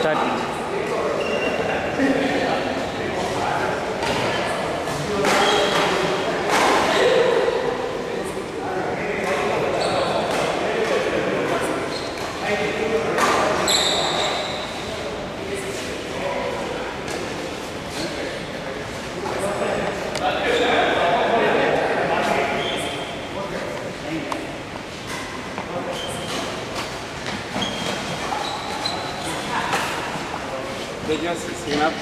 start ellas es una, es